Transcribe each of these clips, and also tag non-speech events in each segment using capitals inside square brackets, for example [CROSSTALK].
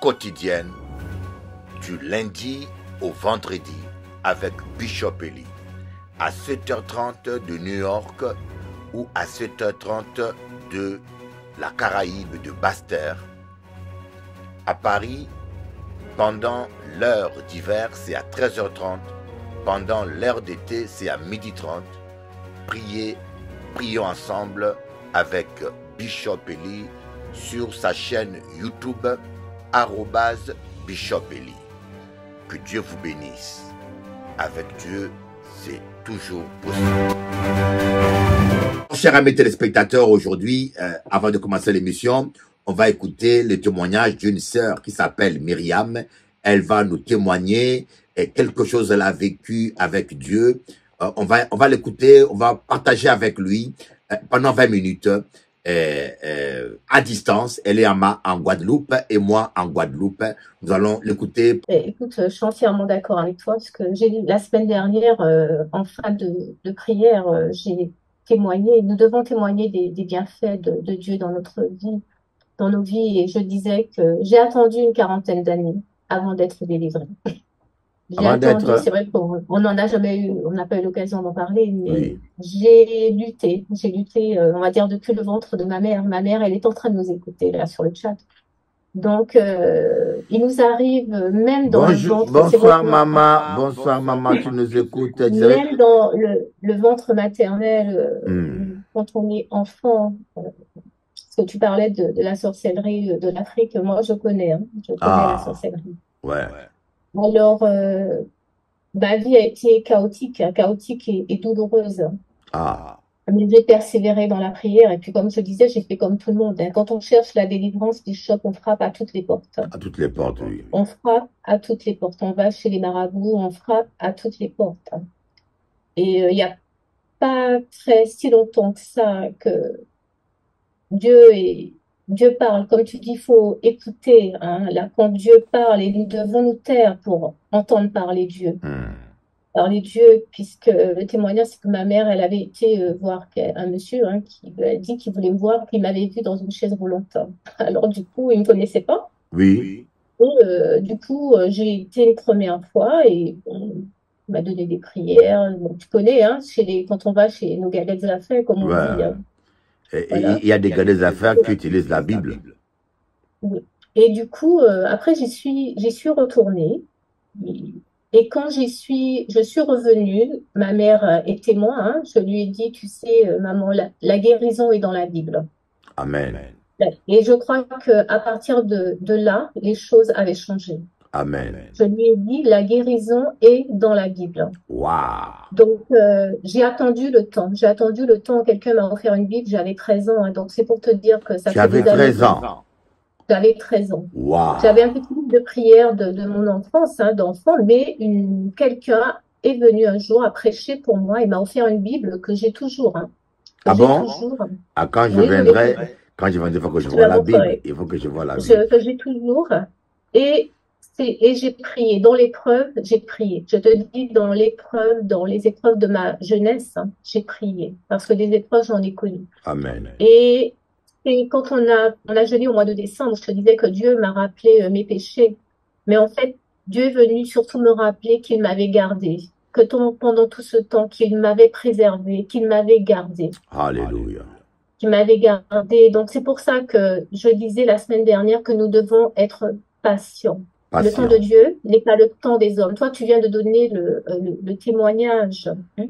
quotidienne du lundi au vendredi avec Bishop Eli à 7h30 de New York ou à 7h30 de la Caraïbe de Basse-Terre. À Paris, pendant l'heure d'hiver, c'est à 13h30. Pendant l'heure d'été, c'est à 12h30. Priez, prions ensemble avec Bishop Eli sur sa chaîne YouTube Bishop Eli. Que Dieu vous bénisse. Avec Dieu, c'est toujours possible. Chers amis téléspectateurs, aujourd'hui, euh, avant de commencer l'émission, on va écouter le témoignage d'une sœur qui s'appelle Myriam. Elle va nous témoigner et quelque chose qu'elle a vécu avec Dieu. Euh, on va, on va l'écouter, on va partager avec lui euh, pendant 20 minutes euh, euh, à distance. Elle est en, Ma- en Guadeloupe et moi en Guadeloupe. Nous allons l'écouter. Eh, Écoute, je suis entièrement d'accord avec toi parce que j'ai la semaine dernière, euh, en fin de, de prière, euh, j'ai témoigné, nous devons témoigner des, des bienfaits de, de Dieu dans notre vie, dans nos vies, et je disais que j'ai attendu une quarantaine d'années avant d'être délivrée. [LAUGHS] Avant d'être- c'est vrai qu'on on n'en a jamais eu, on n'a pas eu l'occasion d'en parler, mais Oui. j'ai lutté, j'ai lutté, euh, on va dire depuis le ventre de ma mère. Ma mère, elle est en train de nous écouter là sur le chat. Donc, euh, il nous arrive même dans le ventre, bonsoir maman, bonsoir maman, tu nous écoutes. Même dans le, le ventre maternel, euh, Hmm. quand on est enfant, parce que tu parlais de, de la sorcellerie de l'Afrique, moi je connais, hein, je connais Ah. la sorcellerie. Ouais. Alors, euh, ma vie a été chaotique, hein, chaotique et, et douloureuse. Ah. Mais j'ai persévéré dans la prière et puis comme je disais, j'ai fait comme tout le monde. hein. Quand on cherche la délivrance, Bishop, on frappe à toutes les portes. À toutes les portes, oui. On frappe à toutes les portes. On va chez les marabouts, on frappe à toutes les portes. Et euh, il n'y a pas très si longtemps que ça que Dieu est, Dieu parle. Comme tu dis, il faut écouter. Hein, là, quand Dieu parle, et nous devons nous taire pour entendre parler Dieu. Hmm. Parler Dieu, puisque le témoignage, c'est que ma mère, elle avait été euh, voir un monsieur hein, qui a dit qu'il voulait me voir, qu'il m'avait vu dans une chaise roulante. [LAUGHS] Alors du coup, il ne me connaissait pas. Oui. Et, euh, du coup, euh, j'ai été une première fois et on m'a donné des prières. Bon, tu connais, hein, chez les, quand on va chez nos galettes à la comme on Ouais. dit. Voilà. Il y a des gars des affaires qui utilisent la Bible. Et du coup, euh, après, j'y suis, j'y suis retournée. Et, quand j'y suis, je suis revenue, ma mère euh, est témoin, hein, je lui ai dit, tu sais, euh, maman, la, la guérison est dans la Bible. Amen. Et je crois que à partir de, de là, les choses avaient changé. Amen. Je lui ai dit, la guérison est dans la Bible. Waouh. Donc, euh, j'ai attendu le temps. J'ai attendu le temps. Quelqu'un m'a offert une Bible. J'avais 13 ans. hein. donc, c'est pour te dire que ça fait des années. 13 ans. J'avais 13 ans. Waouh. J'avais un petit livre de prière de, de mon enfance, hein, d'enfant, mais une, quelqu'un est venu un jour à prêcher pour moi et m'a offert une Bible que j'ai toujours. hein. Que Ah bon? toujours. Ah, quand je Oui, viendrai, quand je viendrai, il faut que je vois la Bible. Il faut que je vois la Bible. Je- que j'ai toujours. Et, et j'ai prié. Dans l'épreuve, j'ai prié. Je te dis, dans l'épreuve, dans les épreuves de ma jeunesse, hein, j'ai prié. Parce que des épreuves, j'en ai connues. Amen. Et, et quand on a, on a jeûné au mois de décembre, je te disais que Dieu m'a rappelé euh, mes péchés. Mais en fait, Dieu est venu surtout me rappeler qu'il m'avait gardé. Que ton- pendant tout ce temps, qu'il m'avait préservé, qu'il m'avait gardé Alléluia. qui m'avait gardé. Donc c'est pour ça que je disais la semaine dernière que nous devons être patients. Le temps de Dieu n'est pas le temps des hommes. Toi, tu viens de donner le, euh, le, le témoignage hein,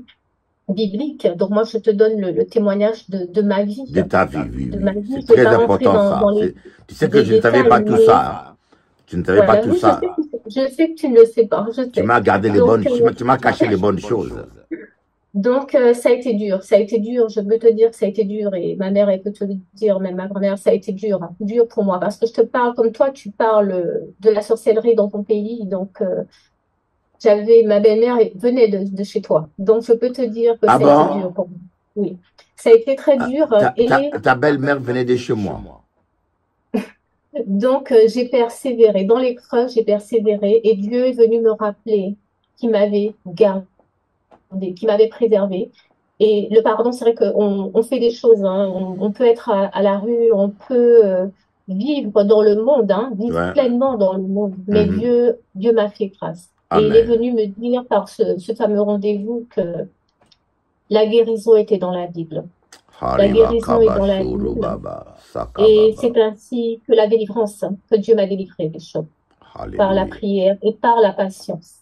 biblique. Donc moi, je te donne le, le témournage de, de ma vie. De ta vie, oui, De oui. ma vie. C'est très important, ça. dans les C'est- Tu sais que je ne savais pas tout ça. Tu ne savais pas tout Oui, je ça. sais, que- je sais que tu ne le sais pas. Je Tu sais. m'as gardé les bonnes, tu m'as- tu m'as caché les bonnes choses. Donc, euh, ça a été dur, ça a été dur, je peux te dire que ça a été dur, et ma mère, elle peut te le dire, même ma grand-mère, ça a été dur, hein, dur pour moi, parce que je te parle comme toi, tu parles euh, de la sorcellerie dans ton pays, donc euh, j'avais, ma belle-mère elle venait de, de chez toi, donc je peux te dire que Ah ça a été dur pour moi. Oui, ça a été très dur, Ta, et ta- ta belle-mère venait de chez moi. [LAUGHS] donc euh, j'ai persévéré, dans l'épreuve, j'ai persévéré, et Dieu est venu me rappeler qu'il m'avait gardé, qu'il m'avait préservé. Et le pardon, c'est vrai qu'on on fait des choses, hein. On, on peut être à, à la rue, on peut, euh, vivre dans le monde, hein, vivre Ouais. pleinement dans le monde. Mais Mhm. Dieu, Dieu m'a fait grâce. Et il est venu me dire par ce, ce fameux rendez-vous que la guérison était dans la Bible. La guérison est dans la Bible. Et c'est ainsi que la délivrance, que Dieu m'a délivré, Bishop, par la prière et par la patience.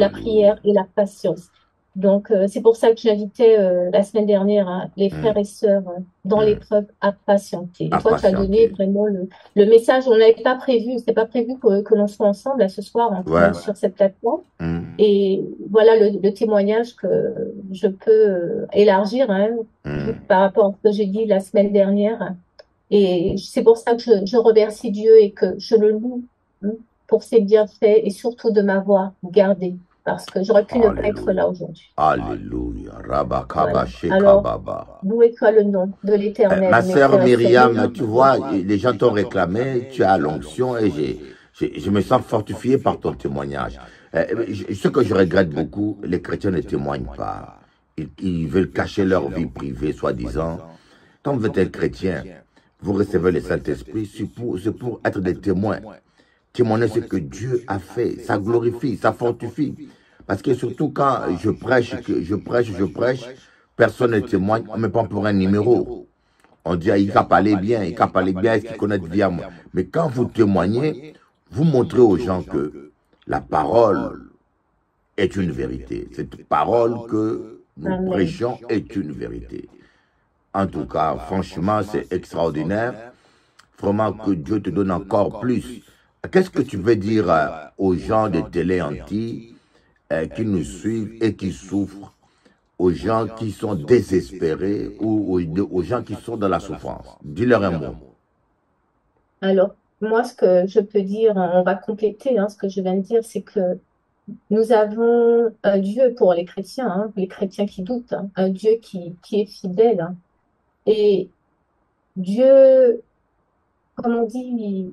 La prière et la patience. Donc, euh, c'est pour ça que j'invitais euh, la semaine dernière hein, les Mm. frères et sœurs euh, dans Mm. l'épreuve à patienter. À toi, tu as donné vraiment le, le message. On n'avait pas prévu, c'était pas prévu que, que l'on soit ensemble là, ce soir en- Ouais. sur cette plateforme. Mm. Et voilà le, le témoignage que je peux euh, élargir hein, par rapport à ce que j'ai dit la semaine dernière. Et c'est pour ça que je, je remercie Dieu et que je le loue hein, pour ses bienfaits et surtout de m'avoir gardé parce que j'aurais pu ne pas être là aujourd'hui. Alléluia. Rabakaba Voilà. Alors, loué soit le nom de Euh, l'Éternel, Ma mes sœur. Myriam, tu vois, les gens t'ont réclamé, tu as l'onction et j'ai, je me sens fortifié par ton témoignage. Euh, je- ce que je regrette beaucoup, les chrétiens ne témoignent pas. Ils, ils veulent cacher leur vie privée, soi-disant. Quand vous êtes chrétien, vous recevez le Saint-Esprit, c'est pour, pour être des témoins. Témoigner ce que Dieu a fait, ça glorifie, ça fortifie. Parce que surtout quand je prêche, que je prêche, je prêche, personne ne témoigne, on me prend pour un numéro. On dit, ah, il a parlé bien, il a parlé bien, est-ce qu'il connaît bien moi? Mais quand vous témoignez, vous montrez aux gens que la parole est une vérité. Cette parole que nous prêchons est une vérité. En tout cas, franchement, c'est extraordinaire. Vraiment que Dieu te donne encore plus. Qu'est-ce que tu veux dire euh, aux gens de télé anti euh, qui nous suivent et qui souffrent, aux gens qui sont désespérés ou aux, gens qui sont dans la souffrance? Dis-leur un mot. Alors, moi, ce que je peux dire, on va compléter hein, ce que je viens de dire, c'est que nous avons un Dieu pour les chrétiens, hein, les chrétiens qui doutent, hein, un Dieu qui, qui est fidèle. Et Dieu, comme on dit,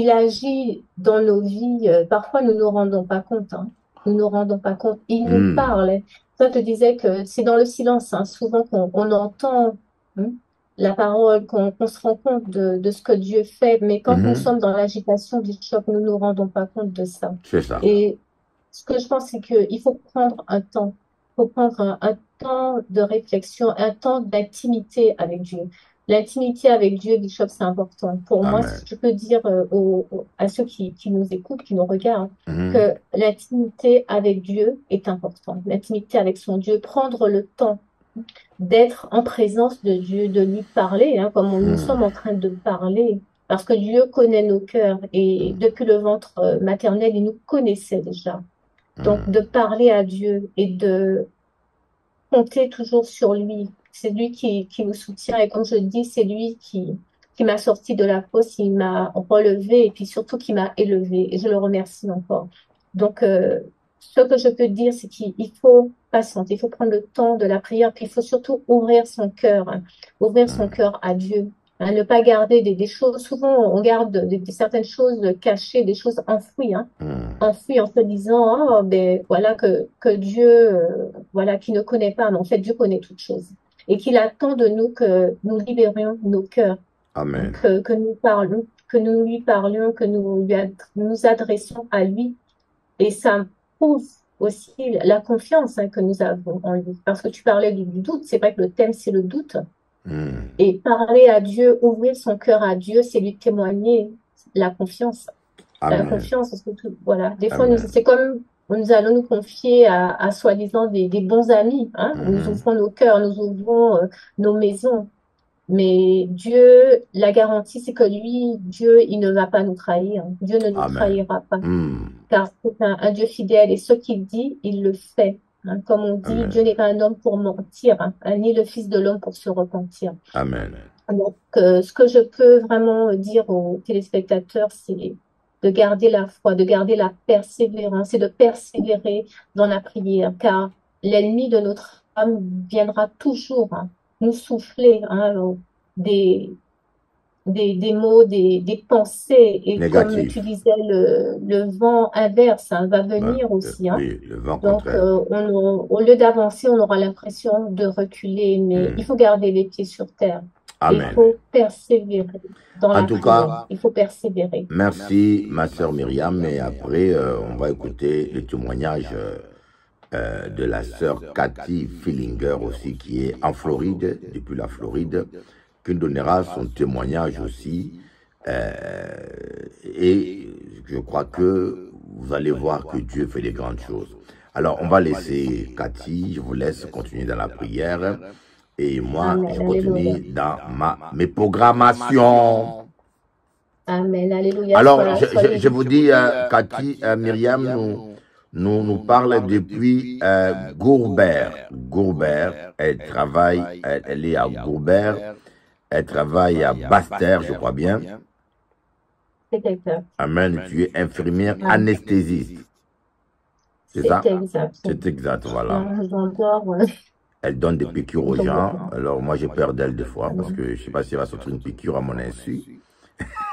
il, agit dans nos vies. euh, Parfois, nous ne nous rendons pas compte. hein. Nous ne nous rendons pas compte. Il nous Hmm. parle. Toi, te disais que c'est dans le silence, hein, souvent qu'on on entend hein, la parole, qu'on se rend compte de, de ce que Dieu fait. Mais quand nous Mhm. sommes dans l'agitation du choc, nous ne nous rendons pas compte de ça. C'est ça. Et ce que je pense, c'est qu'il faut prendre un temps. Il faut prendre un, un temps de réflexion, un temps d'intimité avec Dieu. L'intimité avec Dieu, Bishop, c'est important. Pour moi, Amen. je peux dire euh, aux- aux- à ceux qui, qui nous écoutent, qui nous regardent, Mhm. que l'intimité avec Dieu est importante. L'intimité avec son Dieu, prendre le temps d'être en présence de Dieu, de lui parler, hein, comme nous Hmm. sommes en train de parler, parce que Dieu connaît nos cœurs et depuis le ventre euh, maternel, il nous connaissait déjà. Donc, Mhm. de parler à Dieu et de compter toujours sur lui. C'est lui qui, qui nous soutient et comme je dis, c'est lui qui, qui m'a sorti de la fosse, il m'a relevé et puis surtout qui m'a élevé et je le remercie encore. Donc, euh, ce que je peux dire, c'est qu'il il faut patienter, il faut prendre le temps de la prière, puis il faut surtout ouvrir son cœur, hein, ouvrir son Mhm. cœur à Dieu. hein, ne pas garder des, des choses, souvent on garde des, des- certaines choses cachées, des choses enfouies, hein Mhm. enfui en se disant, ah, ben, voilà, que, que Dieu, euh, voilà, qui ne connaît pas, mais en fait, Dieu connaît toutes choses. Et qu'il attend de nous que nous libérions nos cœurs, Amen. que, que nous parlons, que nous lui parlions, que nous lui ad- nous adressons à lui. Et ça prouve aussi la confiance hein, que nous avons en lui. Parce que tu parlais du, du doute, c'est vrai que le thème, c'est le doute. Mhm. Et parler à Dieu, ouvrir son cœur à Dieu, c'est lui témoigner la confiance. La confiance, parce que tout- voilà. Des fois, c'est comme nous allons nous confier à, à soi-disant des, des bons amis, hein. Nous Mhm. ouvrons nos cœurs, nous ouvrons euh, nos maisons. Mais Dieu, la garantie, c'est que lui, Dieu, il ne va pas nous trahir. Dieu ne nous Amen. trahira pas. Mhm. Car c'est un, un Dieu fidèle et ce qu'il dit, il le fait. hein. Comme on dit, Amen. Dieu n'est pas un homme pour mentir, hein, ni le Fils de l'homme pour se repentir. Amen. Donc, euh, ce que je peux vraiment dire aux téléspectateurs, c'est de garder la foi, de garder la persévérance et de persévérer dans la prière, car l'ennemi de notre âme viendra toujours hein, nous souffler hein, euh, des, des, des mots, des, des pensées, et comme tu disais, le, le vent inverse hein, va venir Le- aussi. hein. oui, le vent Donc, euh, on, au lieu d'avancer, on aura l'impression de reculer, mais Mhm. il faut garder les pieds sur terre. Amen. Il faut persévérer dans En la tout prière. cas, Il faut persévérer. merci ma sœur Myriam. Et après, euh, on va écouter le témoignage euh, de la sœur Cathy Fillinger aussi, qui est en Floride, depuis la Floride, qui nous donnera son témoignage aussi. Euh, et je crois que vous allez voir que Dieu fait des grandes choses. Alors, on va laisser Cathy, je vous laisse continuer dans la prière. Et moi, Amen. je Alléluia. continue dans ma, mes programmations. Amen. Alléluia. Alors, Sois- je, soyez- je, je vous dis, euh, Cathy, euh, Myriam nous, nous, nous parle depuis euh, Gourbert. Gourbert, elle travaille, elle, elle est à Gourbert, elle travaille à Basse-Terre, je crois bien. C'est exact. Amen, tu es infirmière anesthésiste. C'est C'est ça? Exact. C'est exact, voilà. J'adore. ouais. Elle donne des piqûres aux gens. Alors moi, j'ai peur d'elle des fois parce que je sais pas si elle va sortir une piqûre à mon insu.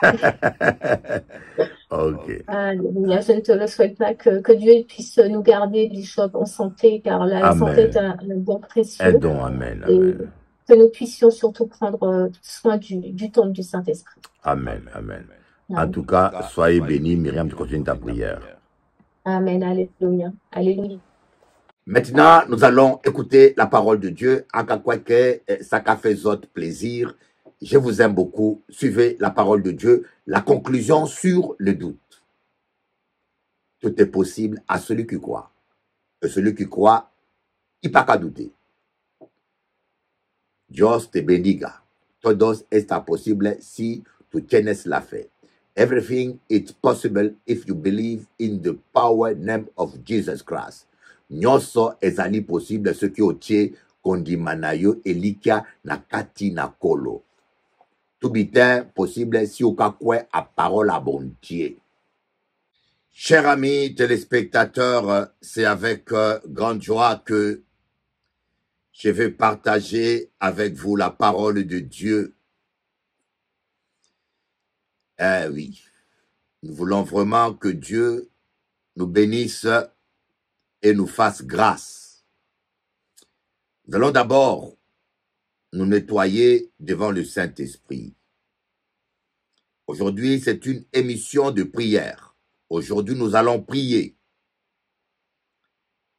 [LAUGHS] ok. [LAUGHS] Alléluia. Je ne te le souhaite pas que, que Dieu puisse nous garder, Bishop, en santé, car la Amen. santé est un, un bien précieux. Aidons, Amen, Et Amen. que nous puissions surtout prendre euh, soin du, du temple du Saint-Esprit. Amen, Amen. En Amen. tout cas, soyez bénis, Myriam, tu continues ta prière. Amen. Alléluia. Alléluia. Maintenant, nous allons écouter la parole de Dieu. Akakweke, ça qu'a fait zot plaisir. Je vous aime beaucoup. Suivez la parole de Dieu. La conclusion sur le doute. Tout est possible à celui qui croit. Et celui qui croit, il n'a pas qu'à douter. Dios te bendiga. Todos está posible si tu tienes la fe. Everything is possible if you believe in the power name of Jesus Christ. Nyonso ezali possible soki otie kondima na yo elikia na kati na kolo bitin possible si okakwe à parole à bon Dieu. Chers amis téléspectateurs, c'est avec euh, grande joie que je vais partager avec vous la parole de Dieu. Eh oui, nous voulons vraiment que Dieu nous bénisse et nous fasse grâce. Nous allons d'abord nous nettoyer devant le Saint-Esprit. Aujourd'hui, c'est une émission de prière. Aujourd'hui, nous allons prier.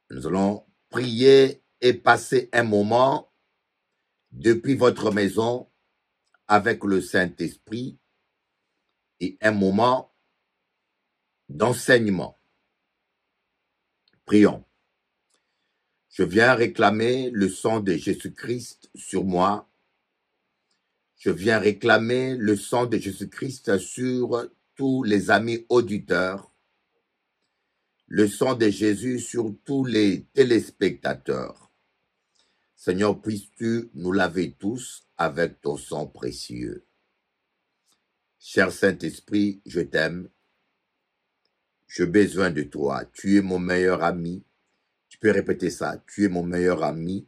Nous allons prier et passer un moment depuis votre maison avec le Saint-Esprit et un moment d'enseignement. Prions. Je viens réclamer le sang de Jésus-Christ sur moi. Je viens réclamer le sang de Jésus-Christ sur tous les amis auditeurs. Le sang de Jésus sur tous les téléspectateurs. Seigneur, puisses-tu nous laver tous avec ton sang précieux? Cher Saint-Esprit, je t'aime. J'ai besoin de toi. Tu es mon meilleur ami. Tu peux répéter ça. Tu es mon meilleur ami.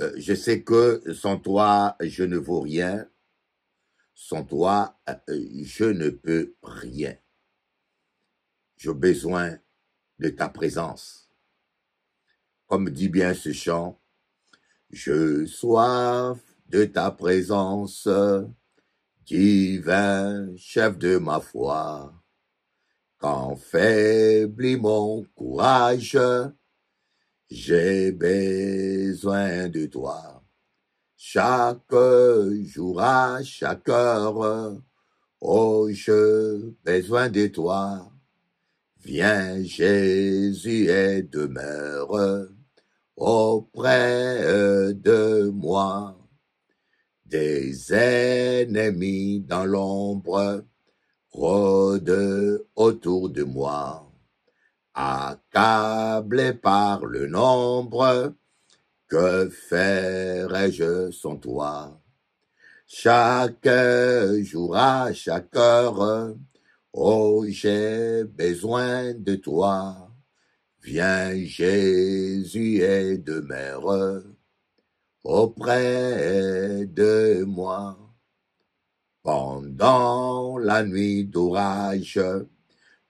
Euh, je sais que sans toi, je ne vaux rien. Sans toi, euh, je ne peux rien. J'ai besoin de ta présence. Comme dit bien ce chant, je soif de ta présence, divin chef de ma foi. Quand faiblit mon courage, j'ai besoin de toi. Chaque jour à chaque heure, oh, j'ai besoin de toi. Viens Jésus et demeure auprès de moi. Des ennemis dans l'ombre autour de moi, accablé par le nombre, que ferais-je sans toi? Chaque jour à chaque heure, oh, j'ai besoin de toi. Viens Jésus et demeure auprès de moi. Pendant la nuit d'orage,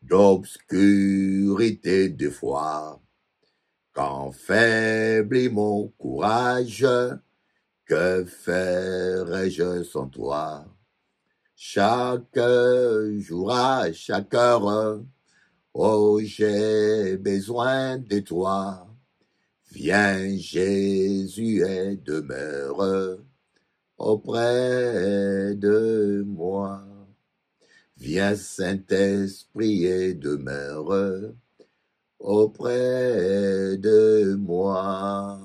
d'obscurité de foi, quand faiblit mon courage, Que ferais-je sans toi? Chaque jour à chaque heure, oh j'ai besoin de toi. Viens Jésus et demeure auprès de moi. Viens Saint-Esprit et demeure auprès de moi.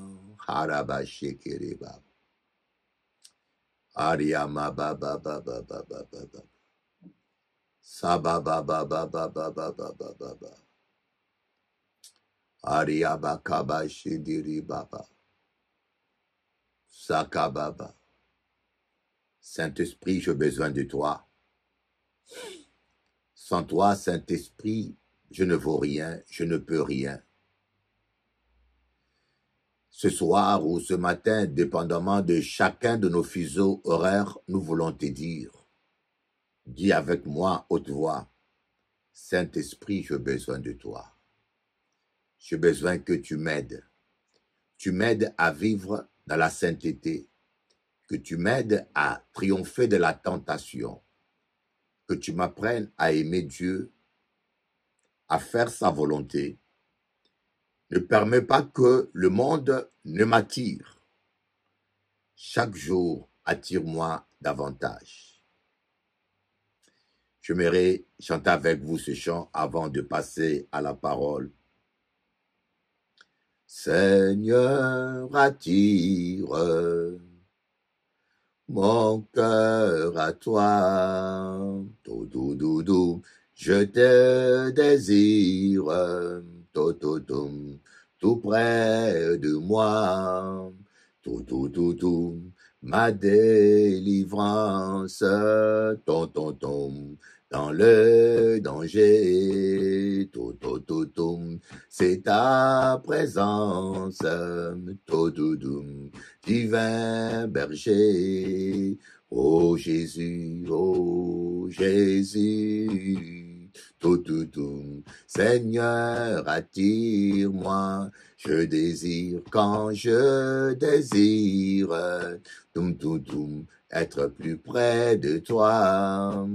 Harabashikiriba. Ariama baba baba baba baba. Sababa baba baba baba baba baba. Ariaba kaba shindiri baba. Sakababa. Saint-Esprit, j'ai besoin de toi. Sans toi, Saint-Esprit, je ne vaux rien, je ne peux rien. Ce soir ou ce matin, dépendamment de chacun de nos fuseaux horaires, nous voulons te dire, dis avec moi haute voix, Saint-Esprit, j'ai besoin de toi. J'ai besoin que tu m'aides. Tu m'aides à vivre dans la sainteté, que tu m'aides à triompher de la tentation, que tu m'apprennes à aimer Dieu, à faire sa volonté. Ne permets pas que le monde ne m'attire. Chaque jour, attire-moi davantage. J'aimerais chanter avec vous ce chant avant de passer à la parole. Seigneur, attire mon cœur à toi. Tout, je te désire, tout, tout, près de moi. Tout, tout, tout, tout, ma délivrance, ton, ton, ton, dans le danger, c'est ta présence, divin berger, oh Jésus, oh Jésus, Seigneur, attire-moi, je désire quand je désire, être plus près de toi.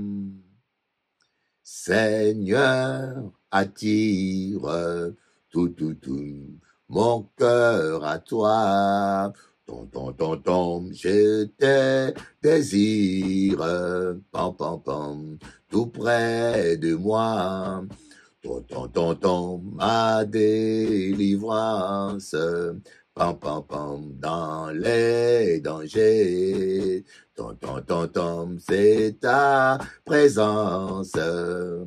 Seigneur, attire tout, tout, tout, mon cœur à toi. Ton, ton, ton, ton, je te désire, pam, pam, pam, tout près de moi. Ton, ton, ton, ton, ma délivrance, pam, pam, pam, dans les dangers. C'est ta présence.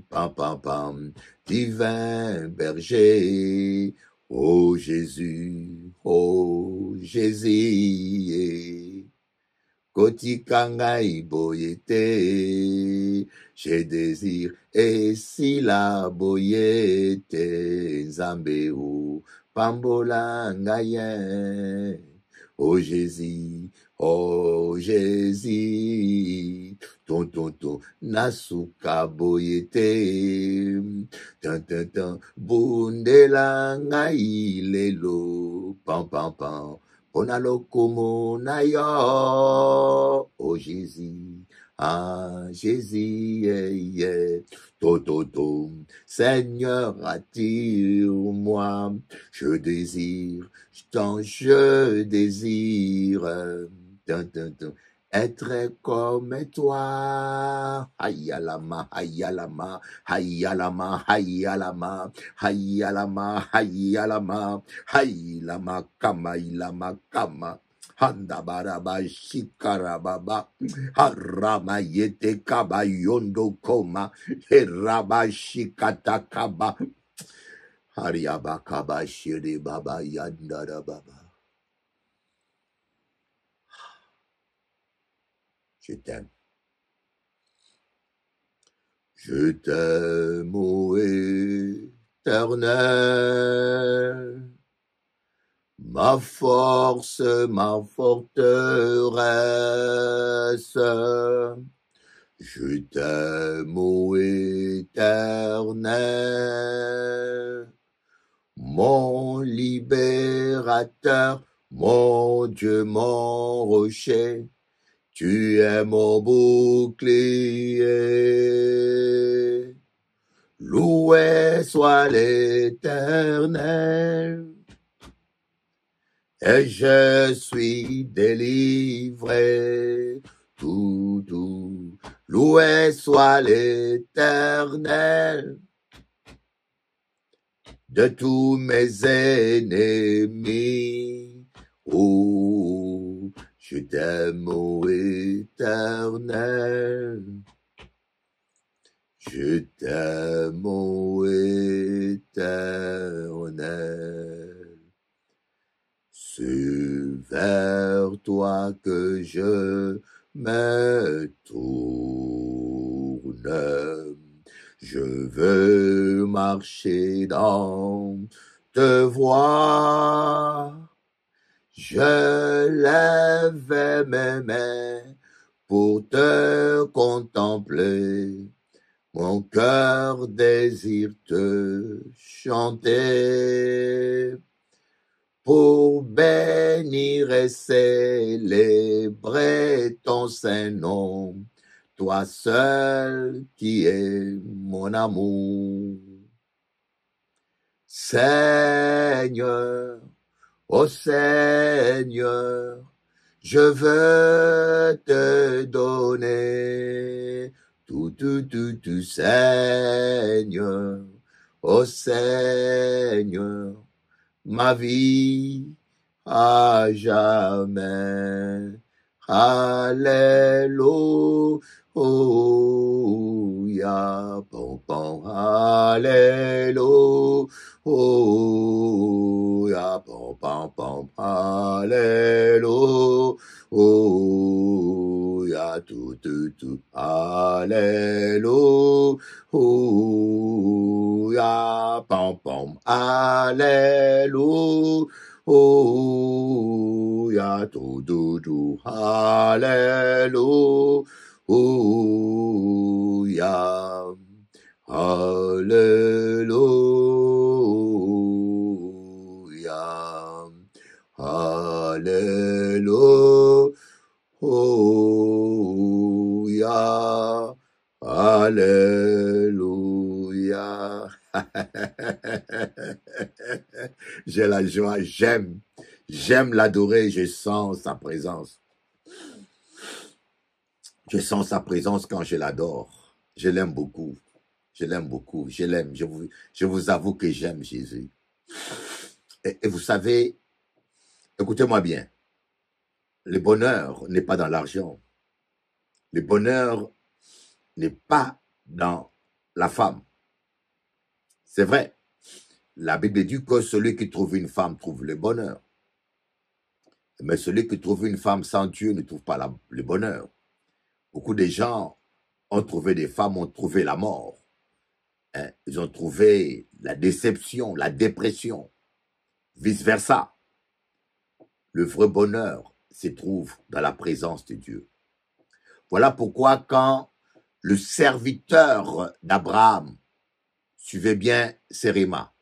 Pam, pam, pam, divin berger. Oh Jésus, oh Jésus. Kotikangai boyete, j'ai désir, et si la boyete, zambeo, pambola ngayen, oh Jésus, Oh Jésus, ton ton ton, nasuka boyete, tan tan tan, bundela ngai lelo, pam pam pam, onaloko na yo, oh Jésus, ah Jésus, yeah, yeah. To, to, to. Seigneur, attire-moi, je désire, tant je désire être comme toi. Hayalama, hayalama, hayalama, hayalama, hayalama, hayalama, hayalama, kama, ilama, kama. Handabaraba shikarababa. Harama yete kaba yondo koma. Heraba shikata kaba. Hariaba kaba shiri baba yandara baba. Je t'aime. Je t'aime, ô éternel, ma force, ma forteresse. Je t'aime, ô éternel, mon libérateur, Mon Dieu, mon rocher, tu es mon bouclier. Loué soit l'éternel. Et je suis délivré. Tout, tout. Loué soit l'éternel de tous mes ennemis. Je t'aime, ô éternel. Je t'aime, ô éternel. C'est vers toi que je me tourne. Je veux marcher dans te voir. Je lève mes mains pour te contempler. Mon cœur désire te chanter pour bénir et célébrer ton saint nom toi seul qui es mon amour. Seigneur, ô Seigneur, je veux te donner tout, tout, tout, tout, Seigneur, ô Seigneur, ma vie à jamais. Alléluia. Oh, ya, pom, pom, alléluia. Oh, ya, pom, pom, pom, alléluia. Oh, ya, tout, tout, tout, alléluia. Oh, ya, pom, pom, alléluia. Oh, ya, tout, tout, tout, alléluia. Alléluia. Alléluia. Alléluia. [LAUGHS] Alléluia. J'ai la joie, j'aime, j'aime l'adorer, je sens sa présence. Je sens sa présence quand je l'adore. Je l'aime beaucoup. Je l'aime beaucoup. Je l'aime. Je vous, avoue que j'aime Jésus. Et, vous savez, écoutez-moi bien. Le bonheur n'est pas dans l'argent. Le bonheur n'est pas dans la femme. C'est vrai. La Bible dit que celui qui trouve une femme trouve le bonheur. Mais celui qui trouve une femme sans Dieu ne trouve pas le bonheur. Beaucoup de gens ont trouvé des femmes, ont trouvé la mort. Hein, Ils ont trouvé la déception, la dépression, vice-versa. Le vrai bonheur se trouve dans la présence de Dieu. Voilà pourquoi quand le serviteur d'Abraham, suivez bien Séréma,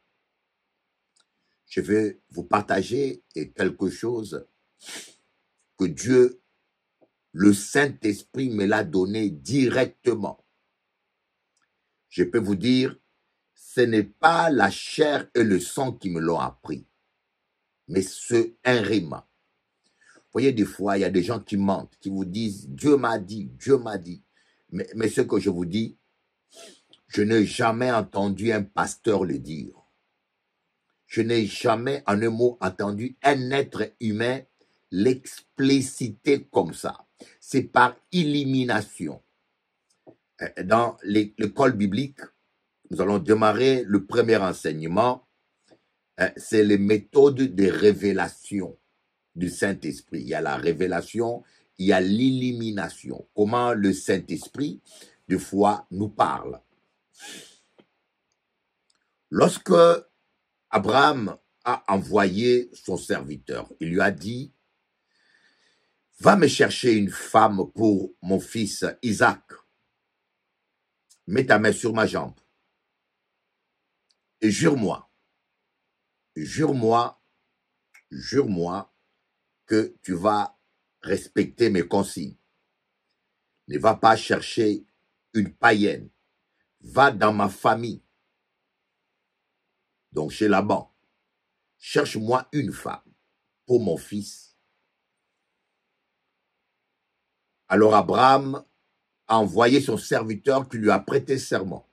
je vais vous partager quelque chose que Dieu le Saint-Esprit me l'a donné directement. Je peux vous dire, ce n'est pas la chair et le sang qui me l'ont appris, mais ce un rima. Vous voyez, des fois, il y a des gens qui mentent, qui vous disent, Dieu m'a dit, Dieu m'a dit. Mais, mais ce que je vous dis, je n'ai jamais entendu un pasteur le dire. Je n'ai jamais, en un mot, entendu un être humain l'expliciter comme ça. C'est par élimination. Euh, Dans l'é- l'école biblique, nous allons démarrer le premier enseignement. Euh, C'est les méthodes de révélation du Saint-Esprit. Il y a la révélation, il y a l'élimination. Comment le Saint-Esprit, des fois, nous parle. Lorsque Abraham a envoyé son serviteur, il lui a dit, va me chercher une femme pour mon fils Isaac. Mets ta main sur ma jambe. Et jure-moi, jure-moi, jure-moi que tu vas respecter mes consignes. Ne va pas chercher une païenne. Va dans ma famille. Donc chez Laban, cherche-moi une femme pour mon fils. Alors Abraham a envoyé son serviteur qui lui a prêté serment.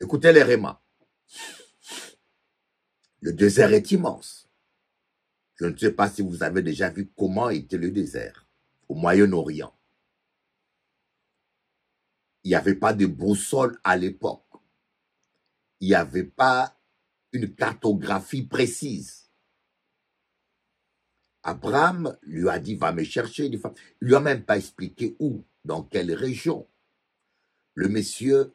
Écoutez les rémas. Le désert est immense. Je ne sais pas si vous avez déjà vu comment était le désert au Moyen-Orient. Il n'y avait pas de boussole à l'époque. Il n'y avait pas une cartographie précise. Abraham lui a dit, va me chercher une femme. Il lui a même pas expliqué où, dans quelle région. Le monsieur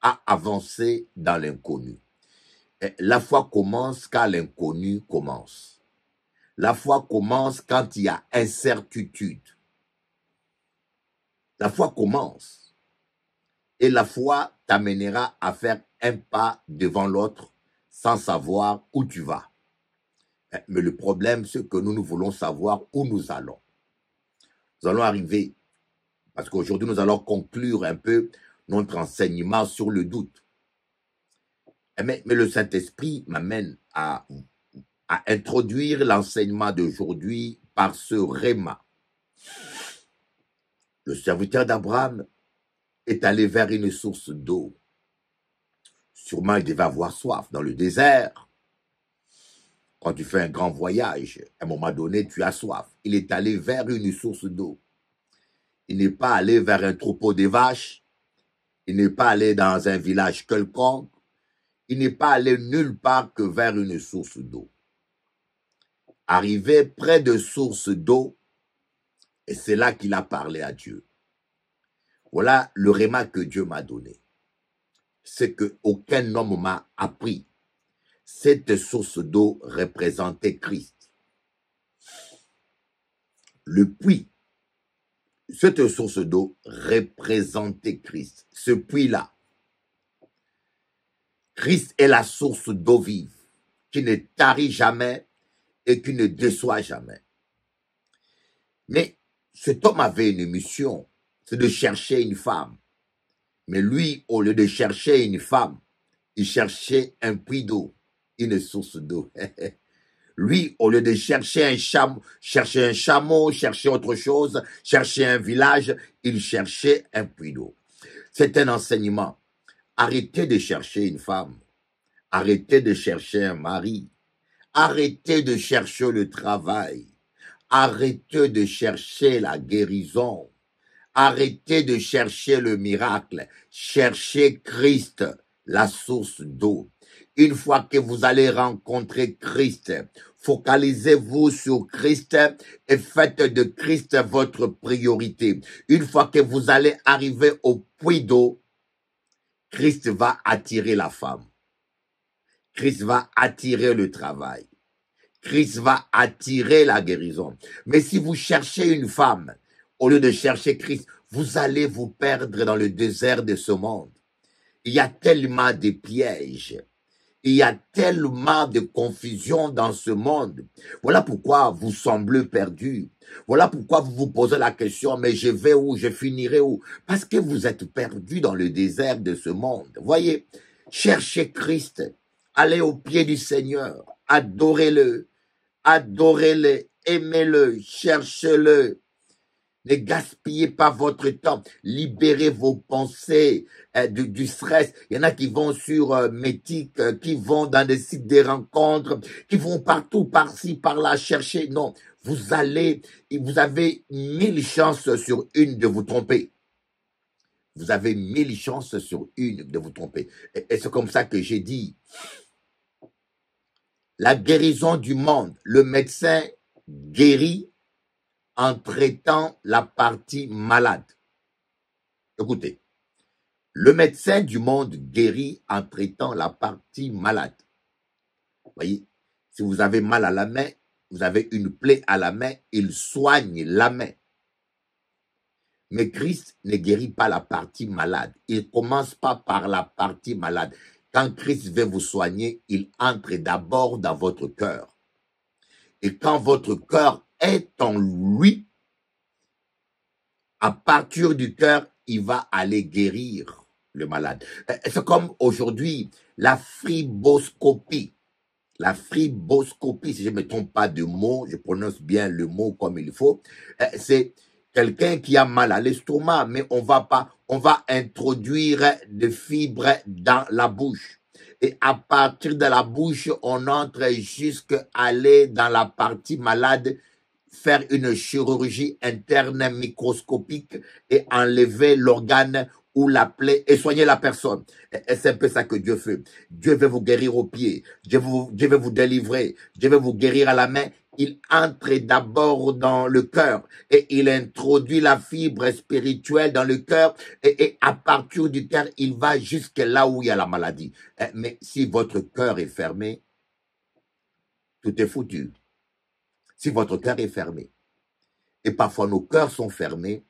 a avancé dans l'inconnu. La foi commence quand l'inconnu commence. La foi commence quand il y a incertitude. La foi commence. Et la foi t'amènera à faire un pas devant l'autre sans savoir où tu vas. Mais le problème, c'est que nous, nous voulons savoir où nous allons. Nous allons arriver, parce qu'aujourd'hui, nous allons conclure un peu notre enseignement sur le doute. Eh, mais, le Saint-Esprit m'amène à, à introduire l'enseignement d'aujourd'hui par ce réma. Le serviteur d'Abraham est allé vers une source d'eau. Sûrement, il devait avoir soif dans le désert. Quand tu fais un grand voyage, à un moment donné, tu as soif. Il est allé vers une source d'eau. Il n'est pas allé vers un troupeau de vaches. Il n'est pas allé dans un village quelconque il n'est pas allé nulle part que vers une source d'eau. Arrivé près de source d'eau, et c'est là qu'il a parlé à Dieu. Voilà le réma que Dieu m'a donné. C'est que aucun homme m'a appris. Cette source d'eau représentait Christ. Le puits, cette source d'eau représentait Christ. Ce puits-là, Christ est la source d'eau vive, qui ne tarit jamais et qui ne déçoit jamais. Mais cet homme avait une mission, c'est de chercher une femme. Mais lui, au lieu de chercher une femme, il cherchait un puits d'eau, une source d'eau. [LAUGHS] lui, au lieu de chercher un chameau, chercher un chameau, chercher autre chose, chercher un village, il cherchait un puits d'eau. C'est un enseignement. Arrêtez de chercher une femme. Arrêtez de chercher un mari. Arrêtez de chercher le travail. Arrêtez de chercher la guérison. Arrêtez de chercher le miracle. Cherchez Christ, la source d'eau. Une fois que vous allez rencontrer Christ, focalisez-vous sur Christ et faites de Christ votre priorité. Une fois que vous allez arriver au puits d'eau, Christ va attirer la femme. Christ va attirer le travail. Christ va attirer la guérison. Mais si vous cherchez une femme, au lieu de chercher Christ, vous allez vous perdre dans le désert de ce monde. Il y a tellement de pièges. Il y a tellement de confusion dans ce monde. Voilà pourquoi vous semblez perdu. Voilà pourquoi vous vous posez la question, mais je vais où, je finirai où? Parce que vous êtes perdu dans le désert de ce monde. Voyez, cherchez Christ, allez au pied du Seigneur, adorez-le, adorez-le, aimez-le, cherchez-le. Ne gaspillez pas votre temps. Libérez vos pensées euh, du, stress. Il y en a qui vont sur euh, euh, qui vont dans des sites de rencontres, qui vont partout, par-ci, par-là, chercher. Non, vous allez, vous avez mille chances sur une de vous tromper. Vous avez mille chances sur une de vous tromper. Et c'est comme ça que j'ai dit. La guérison du monde. Le médecin guérit en traitant la partie malade. Écoutez, le médecin du monde guérit en traitant la partie malade. Vous voyez, si vous avez mal à la main, vous avez une plaie à la main, il soigne la main. Mais Christ ne guérit pas la partie malade. Il commence pas par la partie malade. Quand Christ veut vous soigner, il entre d'abord dans votre cœur. Et quand votre cœur est en lui, à partir du cœur, il va aller guérir le malade. Euh, c'est comme aujourd'hui, la friboscopie. La friboscopie, si je ne me trompe pas de mot, je prononce bien le mot comme il faut, euh, c'est quelqu'un qui a mal à l'estomac, mais on va pas, on va introduire des fibres dans la bouche. Et à partir de la bouche, on entre jusqu'à aller dans la partie malade, faire une chirurgie interne microscopique et enlever l'organe ou la plaie et soigner la personne. Et c'est un peu ça que Dieu fait. Dieu veut vous guérir au pied. Dieu, vous, Dieu veut vous délivrer. Dieu veut vous guérir à la main. Il entre d'abord dans le cœur et il introduit la fibre spirituelle dans le cœur et, et à partir du cœur, il va jusque là où il y a la maladie. Eh, mais si votre cœur est fermé, tout est foutu. Si votre cœur est fermé, et parfois nos cœurs sont fermés,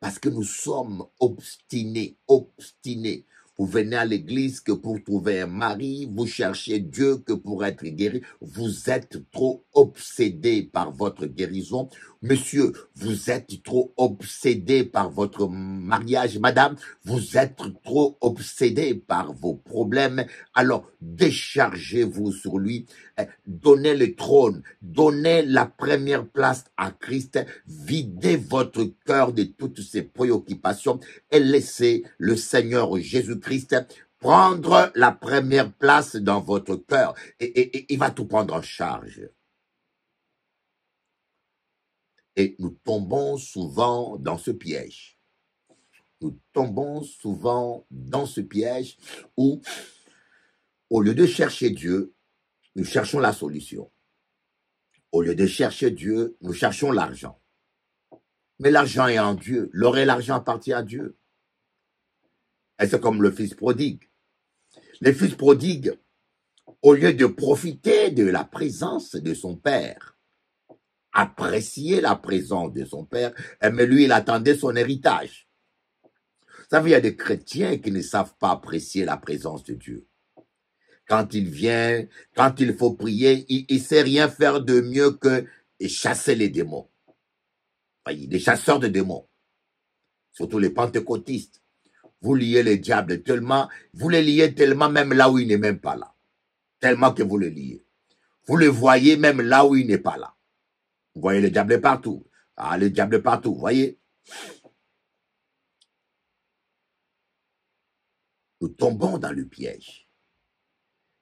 parce que nous sommes obstinés, obstinés. Vous venez à l'église que pour trouver un mari, vous cherchez Dieu que pour être guéri. Vous êtes trop obsédé par votre guérison. Monsieur, vous êtes trop obsédé par votre mariage. Madame, vous êtes trop obsédé par vos problèmes. Alors, déchargez-vous sur lui. Eh, donnez le trône. Donnez la première place à Christ. Videz votre cœur de toutes ses préoccupations et laissez le Seigneur Jésus-Christ prendre la première place dans votre cœur et, il va tout prendre en charge. Et nous tombons souvent dans ce piège. Nous tombons souvent dans ce piège où, au lieu de chercher Dieu, nous cherchons la solution. Au lieu de chercher Dieu, nous cherchons l'argent. Mais l'argent est en Dieu. L'or et l'argent appartient à Dieu. Et c'est comme le fils prodigue. Le fils prodigue, au lieu de profiter de la présence de son père, apprécier la présence de son père, eh, mais lui, il attendait son héritage. Vous savez, il y a des chrétiens qui ne savent pas apprécier la présence de Dieu. Quand il vient, quand il faut prier, il ne sait rien faire de mieux que chasser les démons. Voyez, des chasseurs de démons. Surtout les pentecôtistes. Vous liez les diables tellement, vous les liez tellement même là où il n'est même pas là. Tellement que vous le liez. Vous le voyez même là où il n'est pas là. Vous voyez le diable partout. Ah, le diable partout, vous voyez. Nous tombons dans le piège.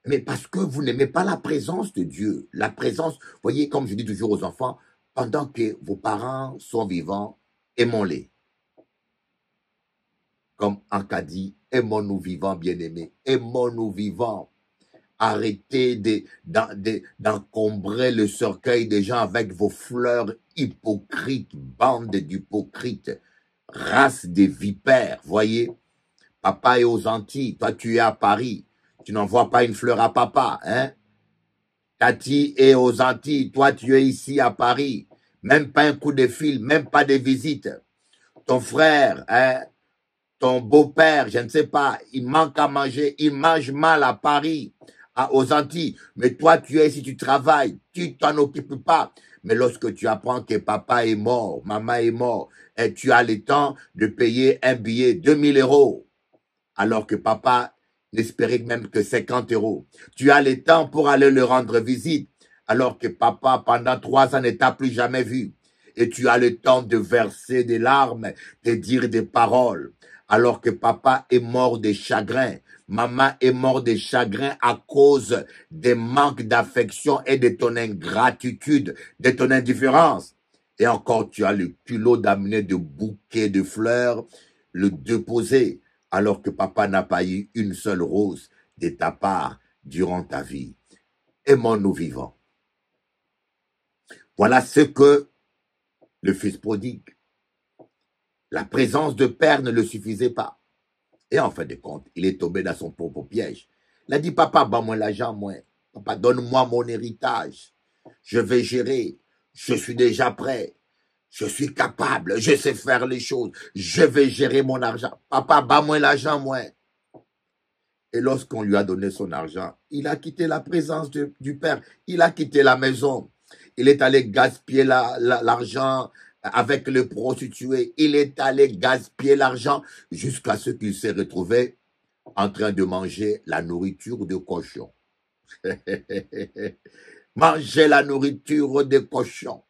Mais parce que vous n'aimez pas la présence de Dieu. La présence, voyez, comme je dis toujours aux enfants, pendant que vos parents sont vivants, aimons-les. Comme dit, aimons-nous vivants, bien-aimés. Aimons-nous vivants. Arrêtez d'encombrer le cercueil des gens avec vos fleurs hypocrites, bande d'hypocrites, race des vipères, voyez? Papa est aux Antilles, toi tu es à Paris. Tu n'envoies pas une fleur à papa, hein? Tati est aux Antilles, toi tu es ici à Paris. Même pas un coup de fil, même pas de visite. Ton frère, hein? Ton beau-père, je ne sais pas, il manque à manger, il mange mal à Paris aux Antilles. Mais toi, tu es ici, tu travailles, tu t'en occupes pas. Mais lorsque tu apprends que papa est mort, maman est mort, et tu as le temps de payer un billet 2000 euros, alors que papa n'espérait même que 50 euros. Tu as le temps pour aller le rendre visite, alors que papa, pendant trois ans, ne t'a plus jamais vu. Et tu as le temps de verser des larmes, de dire des paroles, alors que papa est mort de chagrin. Maman est mort de chagrin à cause des manques d'affection et de ton ingratitude, de ton indifférence. Et encore, tu as le culot d'amener de bouquets de fleurs, le déposer, alors que papa n'a pas eu une seule rose de ta part durant ta vie. Aimons-nous vivants. Voilà ce que le fils prodigue. La présence de père ne le suffisait pas. Et en fin de compte, il est tombé dans son propre piège. Il a dit, papa, bas-moi l'argent, moi. Papa, donne-moi mon héritage. Je vais gérer. Je suis déjà prêt. Je suis capable. Je sais faire les choses. Je vais gérer mon argent. Papa, bas-moi l'argent, moi. Et lorsqu'on lui a donné son argent, il a quitté la présence du Père. Il a quitté la maison. Il est allé gaspiller l'argent avec le prostitué. Il est allé gaspiller l'argent jusqu'à ce qu'il s'est retrouvé en train de manger la nourriture de cochon. [LAUGHS] manger la nourriture de cochon.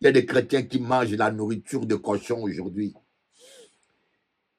Il y a des chrétiens qui mangent la nourriture de cochon aujourd'hui.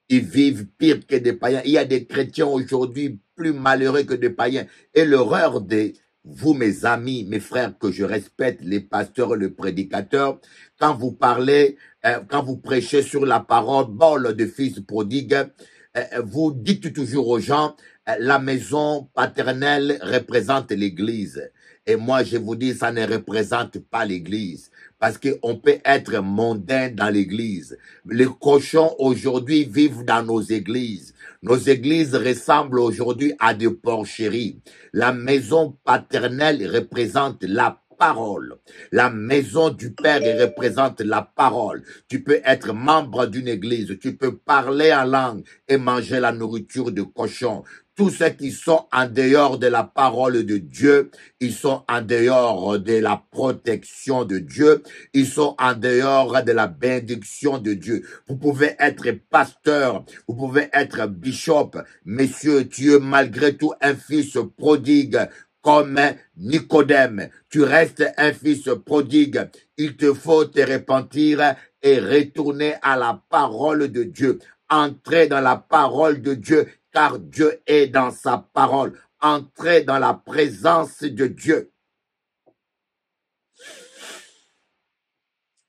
Ils vivent pire que des païens. Il y a des chrétiens aujourd'hui plus malheureux que des païens. Et l'horreur des, vous, mes amis, mes frères que je respecte, les pasteurs, les prédicateurs, quand vous parlez, euh, quand vous prêchez sur la parole, bol de fils prodigue, euh, vous dites toujours aux gens, euh, la maison paternelle représente l'église. Et moi, je vous dis, ça ne représente pas l'église. Parce qu'on peut être mondain dans l'église. Les cochons aujourd'hui vivent dans nos églises. Nos églises ressemblent aujourd'hui à des porcheries. La maison paternelle représente la parole. La maison du Père représente la parole. Tu peux être membre d'une église, tu peux parler en langue et manger la nourriture de cochon. Tous ceux qui sont en dehors de la parole de Dieu, ils sont en dehors de la protection de Dieu, ils sont en dehors de la bénédiction de Dieu. Vous pouvez être pasteur, vous pouvez être bishop, messieurs, tu es malgré tout un fils prodigue, comme Nicodème. Tu restes un fils prodigue. Il te faut te repentir et retourner à la parole de Dieu. Entrer dans la parole de Dieu car Dieu est dans sa parole. Entrez dans la présence de Dieu.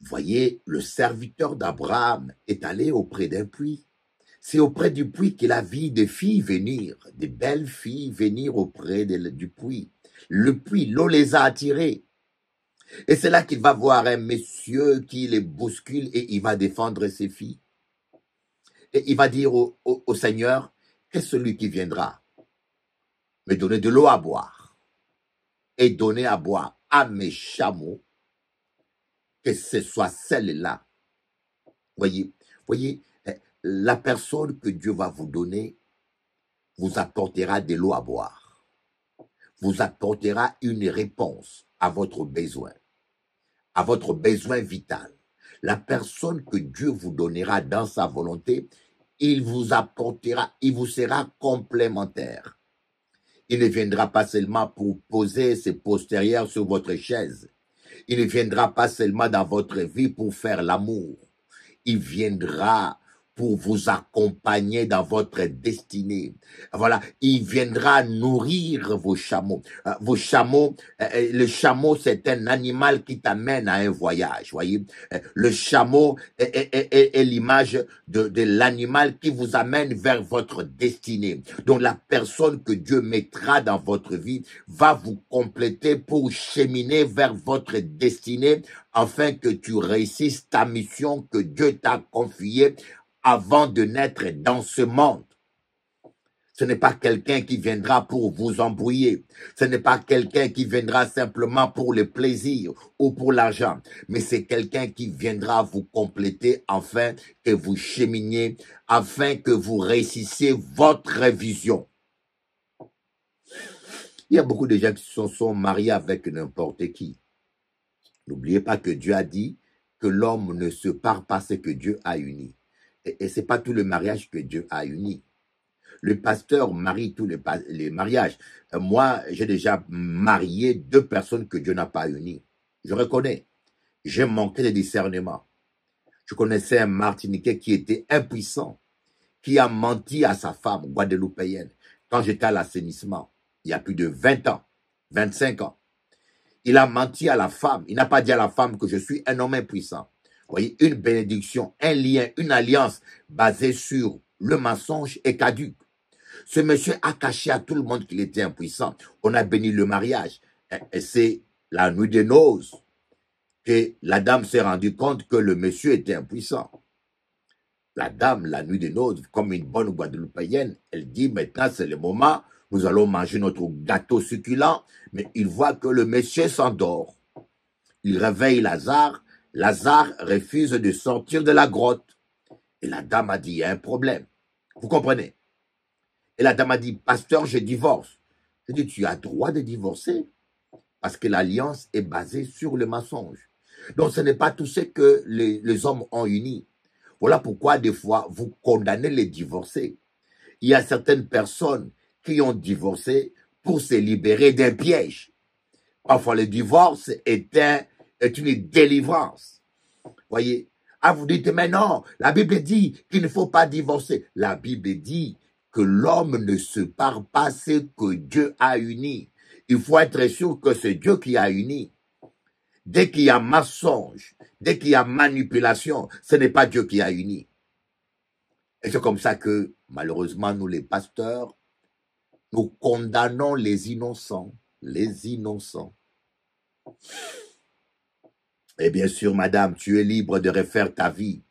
Voyez, le serviteur d'Abraham est allé auprès d'un puits. C'est auprès du puits qu'il a vu des filles venir, des belles filles venir auprès du puits. Le puits, l'eau les a attirées. Et c'est là qu'il va voir un monsieur qui les bouscule et il va défendre ses filles. Et il va dire au Seigneur, celui qui viendra. Me donner de l'eau à boire. Et donner à boire à mes chameaux, que ce soit celle-là. Voyez, voyez, eh, la personne que Dieu va vous donner vous apportera de l'eau à boire, vous apportera une réponse à votre besoin, à votre besoin vital. La personne que Dieu vous donnera dans sa volonté il vous apportera, il vous sera complémentaire. Il ne viendra pas seulement pour poser ses postérieurs sur votre chaise. Il ne viendra pas seulement dans votre vie pour faire l'amour. Il viendra pour vous accompagner dans votre destinée. Voilà, il viendra nourrir vos chameaux. Euh, vos chameaux, euh, euh, le chameau, c'est un animal qui t'amène à un voyage, voyez. Le chameau est, l'image de, de l'animal qui vous amène vers votre destinée. Donc la personne que Dieu mettra dans votre vie va vous compléter pour cheminer vers votre destinée afin que tu réussisses ta mission que Dieu t'a confiée avant de naître dans ce monde. Ce n'est pas quelqu'un qui viendra pour vous embrouiller. Ce n'est pas quelqu'un qui viendra simplement pour le plaisir ou pour l'argent. Mais c'est quelqu'un qui viendra vous compléter afin que vous cheminiez, afin que vous réussissiez votre vision. Il y a beaucoup de gens qui se sont mariés avec n'importe qui. N'oubliez pas que Dieu a dit que l'homme ne se part pas ce que Dieu a uni. Et, ce n'est pas tout le mariage que Dieu a uni. Le pasteur marie tous les, mariages. Euh, moi, j'ai déjà marié deux personnes que Dieu n'a pas unies. Je reconnais. J'ai manqué de discernement. Je connaissais un Martiniquais qui était impuissant, qui a menti à sa femme guadeloupéenne quand j'étais à l'assainissement, il y a plus de 20 ans, 25 ans. Il a menti à la femme. Il n'a pas dit à la femme que je suis un homme impuissant voyez, une bénédiction, un lien, une alliance basée sur le mensonge est caduque. Ce monsieur a caché à tout le monde qu'il était impuissant. On a béni le mariage. Et c'est la nuit des noces que la dame s'est rendue compte que le monsieur était impuissant. La dame, la nuit des noces, comme une bonne guadeloupéenne, elle dit maintenant c'est le moment, nous allons manger notre gâteau succulent, mais il voit que le monsieur s'endort. Il réveille Lazare, Lazare refuse de sortir de la grotte. Et la dame a dit, il y a un problème. Vous comprenez? Et la dame a dit, pasteur, je divorce. Je dis, tu as droit de divorcer. Parce que l'alliance est basée sur le mensonge. Donc ce n'est pas tout ce que les, hommes ont uni. Voilà pourquoi des fois vous condamnez les divorcés. Il y a certaines personnes qui ont divorcé pour se libérer d'un piège. Parfois le divorce est, un, est une délivrance. Voyez, ah, vous dites, mais non, la Bible dit qu'il ne faut pas divorcer. La Bible dit que l'homme ne se parle pas ce que Dieu a uni. Il faut être sûr que c'est Dieu qui a uni. Dès qu'il y a mensonge, dès qu'il y a manipulation, ce n'est pas Dieu qui a uni. Et c'est comme ça que, malheureusement, nous les pasteurs, nous condamnons les innocents, les innocents. Et bien sûr, madame, tu es libre de refaire ta vie.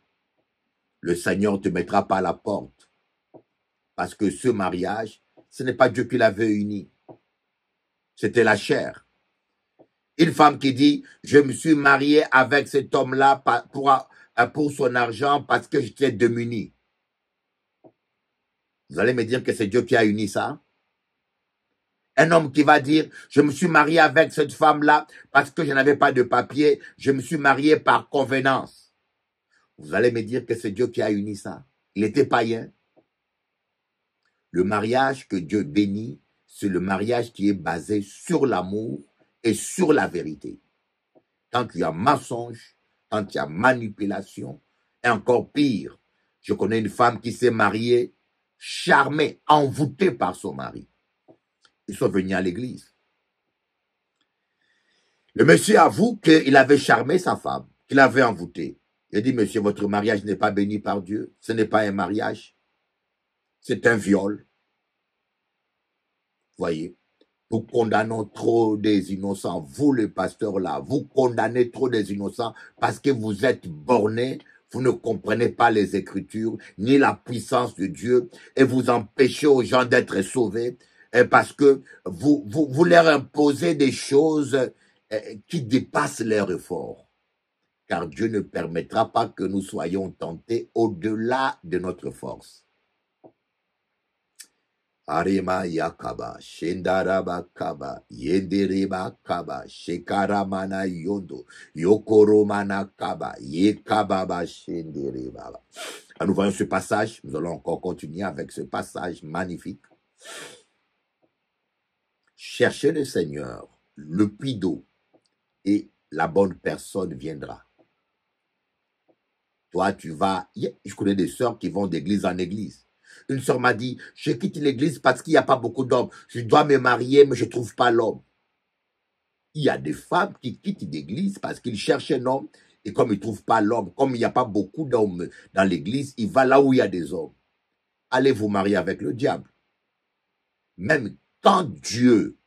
Le Seigneur ne te mettra pas à la porte. Parce que ce mariage, ce n'est pas Dieu qui l'avait uni. C'était la chair. Une femme qui dit, je me suis mariée avec cet homme-là pour, pour son argent parce que j'étais démuni. Vous allez me dire que c'est Dieu qui a uni ça? Un homme qui va dire, je me suis marié avec cette femme-là parce que je n'avais pas de papier, je me suis marié par convenance. Vous allez me dire que c'est Dieu qui a uni ça. Il était païen. Le mariage que Dieu bénit, c'est le mariage qui est basé sur l'amour et sur la vérité. Tant qu'il y a mensonge, tant qu'il y a manipulation, et encore pire, je connais une femme qui s'est mariée, charmée, envoûtée par son mari ils sont venus à l'église. Le monsieur avoue qu'il avait charmé sa femme, qu'il avait envoûté. Il dit, monsieur, votre mariage n'est pas béni par Dieu. Ce n'est pas un mariage. C'est un viol. Voyez, vous condamnez trop des innocents. Vous, les pasteurs là, vous condamnez trop des innocents parce que vous êtes bornés. Vous ne comprenez pas les Écritures, ni la puissance de Dieu, et vous empêchez aux gens d'être sauvés parce que vous, leur imposez des choses euh, qui dépassent leur effort. Car Dieu ne permettra pas que nous soyons tentés au-delà de notre force. Arima yakaba, shendaraba kaba, yendereba kaba, shekaramana yondo, yokoromana kaba, yekababa shendereba. nous voyons ce passage, nous allons encore continuer avec ce passage magnifique. Cherchez le Seigneur, le puits d'eau, et la bonne personne viendra. Toi, tu vas... Je connais des sœurs qui vont d'église en église. Une sœur m'a dit, je quitte l'église parce qu'il n'y a pas beaucoup d'hommes. Je dois me marier, mais je ne trouve pas l'homme. Il y a des femmes qui quittent l'église parce qu'ils cherchent un homme et comme ils ne trouvent pas l'homme, comme il n'y a pas beaucoup d'hommes dans l'église, ils vont là où il y a des hommes. Allez vous marier avec le diable. Même quand Dieu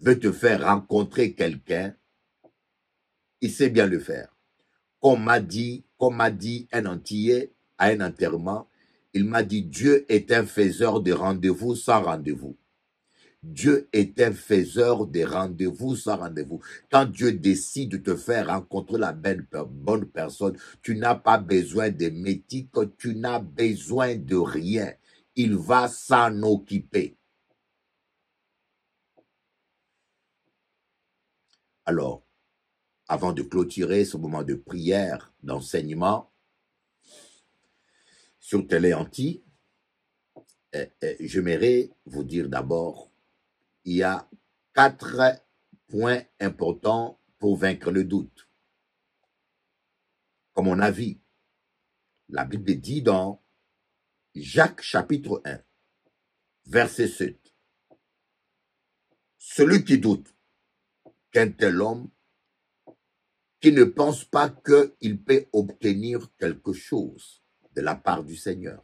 veut te faire rencontrer quelqu'un, il sait bien le faire. Comme m'a dit, comme m'a dit un antillais à un enterrement, il m'a dit Dieu est un faiseur de rendez-vous sans rendez-vous. Dieu est un faiseur de rendez-vous sans rendez-vous. Quand Dieu décide de te faire rencontrer la bonne personne, tu n'as pas besoin de métiers, tu n'as besoin de rien. Il va s'en occuper. Alors, avant de clôturer ce moment de prière, d'enseignement sur Téléanti, eh, eh, j'aimerais vous dire d'abord, il y a quatre points importants pour vaincre le doute. Comme on a vu, la Bible dit dans Jacques chapitre 1, verset 7, Celui qui doute qu'un tel homme qui ne pense pas qu'il peut obtenir quelque chose de la part du Seigneur.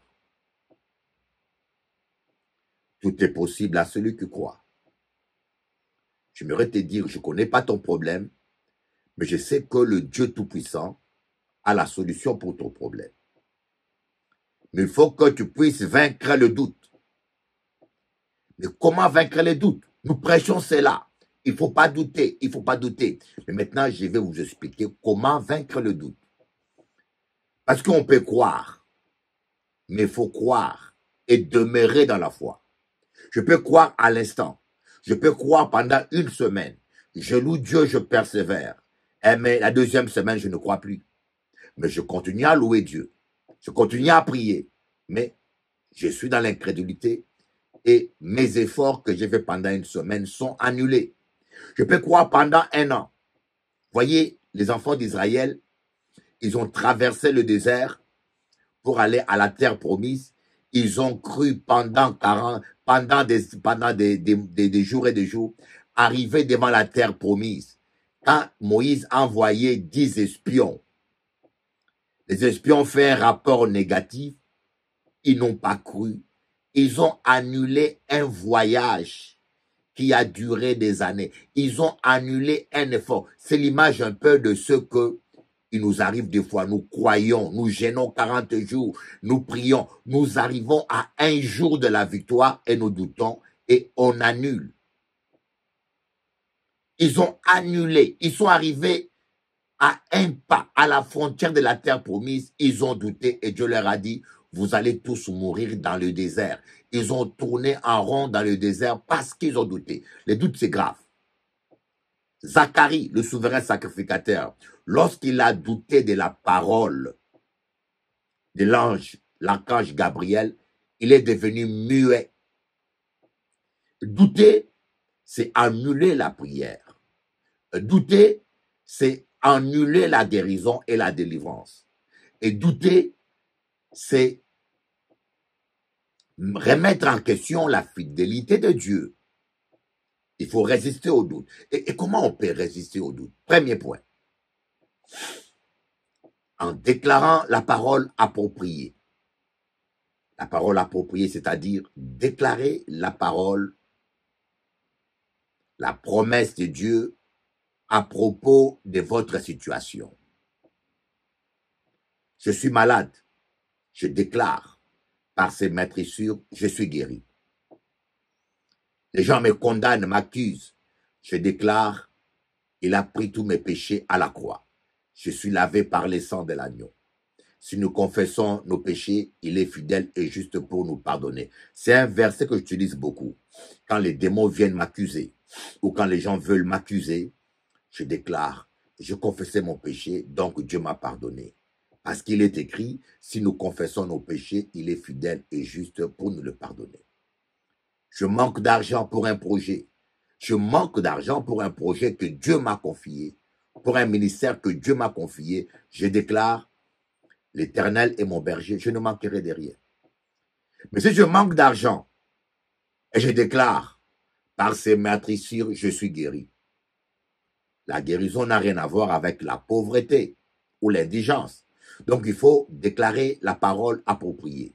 Tout est possible à celui qui croit. J'aimerais te dire, je ne connais pas ton problème, mais je sais que le Dieu Tout-Puissant a la solution pour ton problème. Mais il faut que tu puisses vaincre le doute. Mais comment vaincre le doute Nous prêchons cela. Il ne faut pas douter, il ne faut pas douter. Mais maintenant, je vais vous expliquer comment vaincre le doute. Parce qu'on peut croire, mais il faut croire et demeurer dans la foi. Je peux croire à l'instant. Je peux croire pendant une semaine. je loue Dieu, je persévère. Eh, mais la deuxième semaine, je ne crois plus. Mais je continue à louer Dieu. Je continue à prier. Mais je suis dans l'incrédulité et mes efforts que j'ai fait pendant une semaine sont annulés. Je peux croire pendant un an. Voyez, les enfants d'Israël, ils ont traversé le désert pour aller à la terre promise. Ils ont cru pendant 40, pendant des, pendant des, jours et des jours, arriver devant la terre promise. Quand Moïse a envoyé dix espions, les espions ont fait un rapport négatif, ils n'ont pas cru. Ils ont annulé un voyage qui a duré des années. Ils ont annulé un effort. C'est l'image un peu de ce que il nous arrive des fois, nous croyons, nous gênons 40 jours, nous prions, nous arrivons à un jour de la victoire et nous doutons et on annule. Ils ont annulé, ils sont arrivés à un pas, à la frontière de la terre promise, ils ont douté et Dieu leur a dit, vous allez tous mourir dans le désert. Ils ont tourné en rond dans le désert parce qu'ils ont douté. Les doutes, c'est grave. Zacharie, le souverain sacrificateur, lorsqu'il a douté de la parole de l'ange, l'archange Gabriel, il est devenu muet. Douter, c'est annuler la prière. Douter, c'est annuler la guérison et la délivrance. Et douter, c'est remettre en question la fidélité de Dieu. Il faut résister au doute. Et, comment on peut résister au doute? Premier point. En déclarant la parole appropriée. La parole appropriée, c'est-à-dire déclarer la parole, la promesse de Dieu à propos de votre situation. Je suis malade. Je déclare par ces maîtrissures, je suis guéri. Les gens me condamnent, m'accusent. Je déclare, il a pris tous mes péchés à la croix. Je suis lavé par les sang de l'agneau. Si nous confessons nos péchés, il est fidèle et juste pour nous pardonner. C'est un verset que j'utilise beaucoup. Quand les démons viennent m'accuser ou quand les gens veulent m'accuser, je déclare, je confessais mon péché, donc Dieu m'a pardonné. Parce qu'il est écrit, si nous confessons nos péchés, il est fidèle et juste pour nous le pardonner. Je manque d'argent pour un projet. Je manque d'argent pour un projet que Dieu m'a confié, pour un ministère que Dieu m'a confié. Je déclare, l'Éternel est mon berger, je ne manquerai de rien. Mais si je manque d'argent, et je déclare, par ces matricures, je suis guéri. La guérison n'a rien à voir avec la pauvreté ou l'indigence. Donc il faut déclarer la parole appropriée.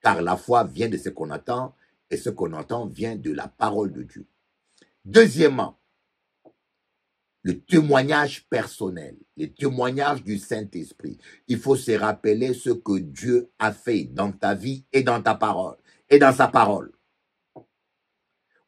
Car la foi vient de ce qu'on attend et ce qu'on entend vient de la parole de Dieu. Deuxièmement, le témoignage personnel, le témoignage du Saint-Esprit. Il faut se rappeler ce que Dieu a fait dans ta vie et dans ta parole et dans sa parole.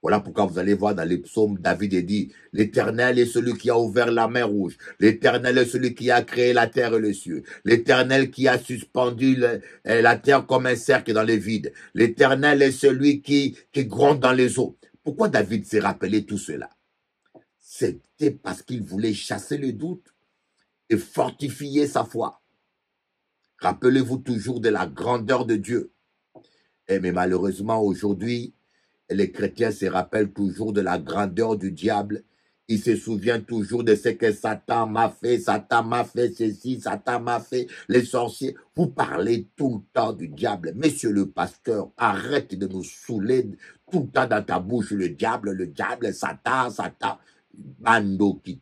Voilà pourquoi vous allez voir dans les psaumes, David dit, l'Éternel est celui qui a ouvert la mer rouge. L'Éternel est celui qui a créé la terre et le ciel. L'Éternel qui a suspendu eh, la terre comme un cercle dans les vides. L'Éternel est celui qui, gronde dans les eaux. Pourquoi David s'est rappelé tout cela? C'était parce qu'il voulait chasser le doute et fortifier sa foi. Rappelez-vous toujours de la grandeur de Dieu. Et eh, mais malheureusement aujourd'hui, les chrétiens se rappellent toujours de la grandeur du diable. Ils se souviennent toujours de ce que Satan m'a fait, Satan m'a fait ceci, Satan m'a fait les sorciers. Vous parlez tout le temps du diable. Monsieur le pasteur, arrête de nous saouler tout le temps dans ta bouche le diable, le diable, Satan, Satan. Bandoki.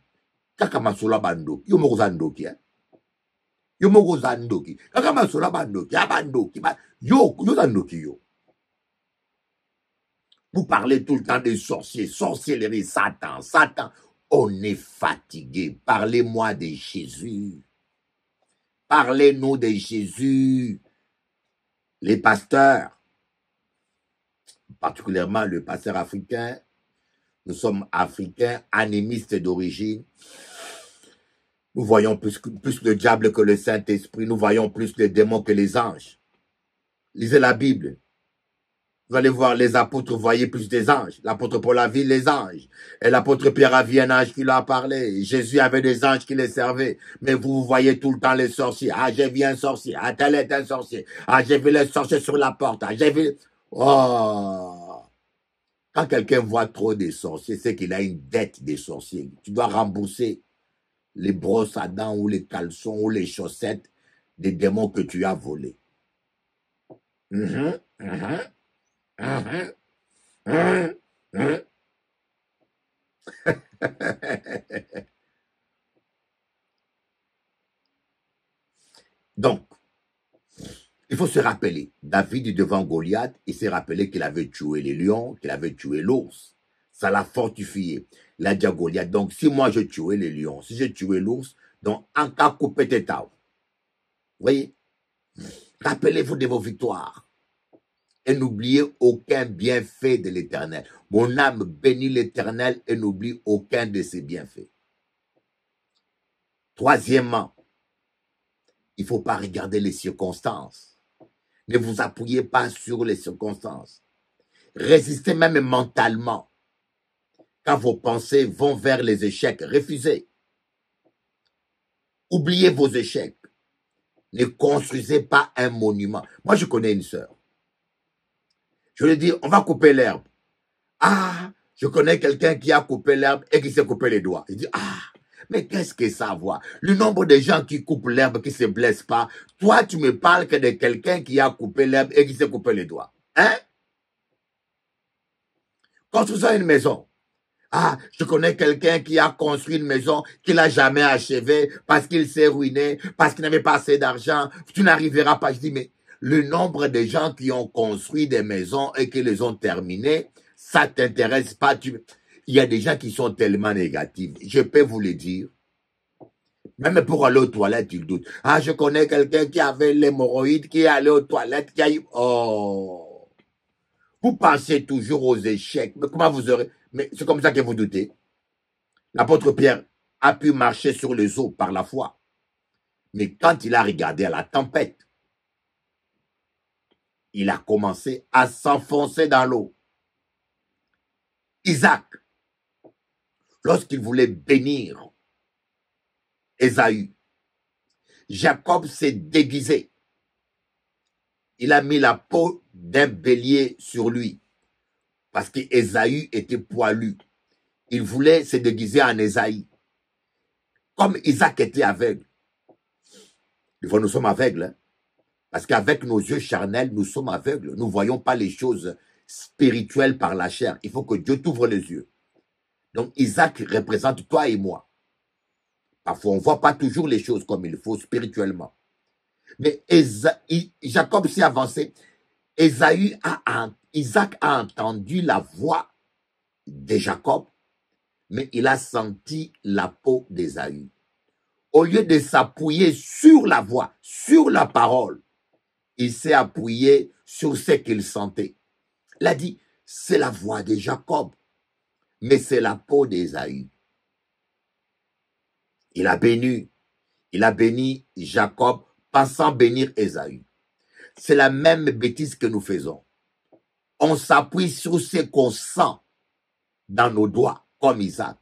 Kakamasula bandoki. Yo moko zandoki, hein? Yo moko zandoki. Kakamasula bandoki. Abandoki. Yo, yo zandoki yo? Vous parlez tout le temps des sorciers, sorcellerie, Satan, Satan. On est fatigué. Parlez-moi de Jésus. Parlez-nous de Jésus. Les pasteurs, particulièrement le pasteur africain, nous sommes africains, animistes d'origine. Nous voyons plus, plus le diable que le Saint-Esprit. Nous voyons plus les démons que les anges. Lisez la Bible. Vous allez voir, les apôtres voyaient plus des anges. L'apôtre Paul a vu les anges. Et l'apôtre Pierre a vu un ange qui lui a parlé. Jésus avait des anges qui les servaient. Mais vous voyez tout le temps les sorciers. Ah, j'ai vu un sorcier. Ah, tel est un sorcier. Ah, j'ai vu les sorciers sur la porte. Ah, j'ai vu... Oh! Quand quelqu'un voit trop des sorciers, c'est qu'il a une dette des sorciers. Tu dois rembourser les brosses à dents ou les caleçons ou les chaussettes des démons que tu as volés. Mhm, mhm. [LAUGHS] Donc, il faut se rappeler, David devant Goliath, il s'est rappelé qu'il avait tué les lions, qu'il avait tué l'ours. Ça l'a fortifié. Il a dit à Goliath, donc si moi je tuais les lions, si je tuais l'ours, donc en cas coupé Vous voyez? Rappelez-vous de vos victoires et n'oubliez aucun bienfait de l'Éternel. Mon âme bénit l'Éternel et n'oublie aucun de ses bienfaits. Troisièmement, il ne faut pas regarder les circonstances. Ne vous appuyez pas sur les circonstances. Résistez même mentalement. Quand vos pensées vont vers les échecs, refusez. Oubliez vos échecs. Ne construisez pas un monument. Moi, je connais une sœur. Je lui dis, on va couper l'herbe. Ah, je connais quelqu'un qui a coupé l'herbe et qui s'est coupé les doigts. Il dit, ah, mais qu'est-ce que ça voit? Le nombre de gens qui coupent l'herbe, qui se blessent pas. Toi, tu me parles que de quelqu'un qui a coupé l'herbe et qui s'est coupé les doigts. Hein? Construisons une maison. Ah, je connais quelqu'un qui a construit une maison qu'il n'a jamais achevée parce qu'il s'est ruiné, parce qu'il n'avait pas assez d'argent. Tu n'arriveras pas. Je dis, mais le nombre de gens qui ont construit des maisons et qui les ont terminées, ça t'intéresse pas. Il y a des gens qui sont tellement négatifs. Je peux vous le dire. Même pour aller aux toilettes, ils doutent. Ah, je connais quelqu'un qui avait l'hémorroïde, qui est allé aux toilettes, qui a eu... Oh! Vous pensez toujours aux échecs. Mais comment vous aurez... Mais c'est comme ça que vous doutez. L'apôtre Pierre a pu marcher sur les eaux par la foi. Mais quand il a regardé à la tempête, il a commencé à s'enfoncer dans l'eau. Isaac, lorsqu'il voulait bénir Ésaü, Jacob s'est déguisé. Il a mis la peau d'un bélier sur lui parce qu'Ésaü était poilu. Il voulait se déguiser en Ésaïe. Comme Isaac était aveugle. Nous sommes aveugles. Hein. Parce qu'avec nos yeux charnels, nous sommes aveugles. Nous ne voyons pas les choses spirituelles par la chair. Il faut que Dieu t'ouvre les yeux. Donc Isaac représente toi et moi. Parfois, on ne voit pas toujours les choses comme il faut spirituellement. Mais Jacob s'est avancé. Isaac a entendu la voix de Jacob, mais il a senti la peau d'Esaü. Au lieu de s'appuyer sur la voix, sur la parole, il s'est appuyé sur ce qu'il sentait. Il a dit, c'est la voix de Jacob, mais c'est la peau d'Ésaü. Il a béni, il a béni Jacob pensant bénir Ésaü. C'est la même bêtise que nous faisons. On s'appuie sur ce qu'on sent dans nos doigts, comme Isaac,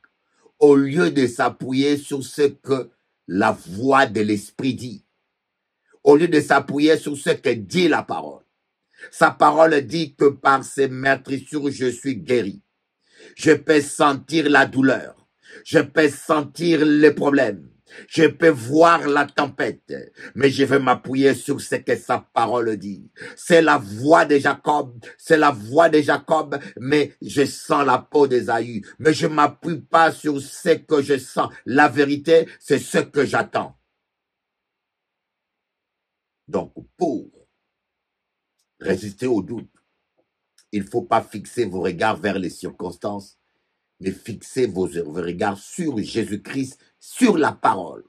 au lieu de s'appuyer sur ce que la voix de l'Esprit dit au lieu de s'appuyer sur ce que dit la parole. Sa parole dit que par ses meurtrissures, je suis guéri. Je peux sentir la douleur. Je peux sentir les problèmes. Je peux voir la tempête, mais je vais m'appuyer sur ce que sa parole dit. C'est la voix de Jacob, c'est la voix de Jacob, mais je sens la peau d'Esaü. Mais je m'appuie pas sur ce que je sens. La vérité, c'est ce que j'attends. Donc, pour résister au doute, il ne faut pas fixer vos regards vers les circonstances, mais fixer vos, regards sur Jésus-Christ, sur la parole.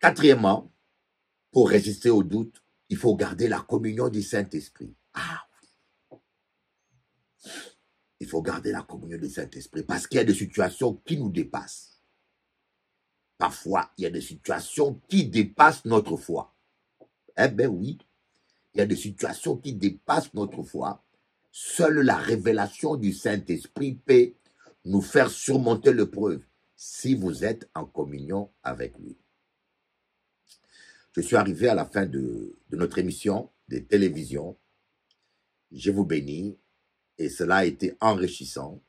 Quatrièmement, pour résister au doute, il faut garder la communion du Saint-Esprit. Ah oui. Il faut garder la communion du Saint-Esprit parce qu'il y a des situations qui nous dépassent. Parfois, il y a des situations qui dépassent notre foi. Eh bien oui, il y a des situations qui dépassent notre foi. Seule la révélation du Saint-Esprit peut nous faire surmonter l'épreuve si vous êtes en communion avec lui. Je suis arrivé à la fin de, de notre émission de télévision. Je vous bénis et cela a été enrichissant.